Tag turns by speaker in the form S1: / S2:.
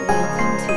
S1: Welcome to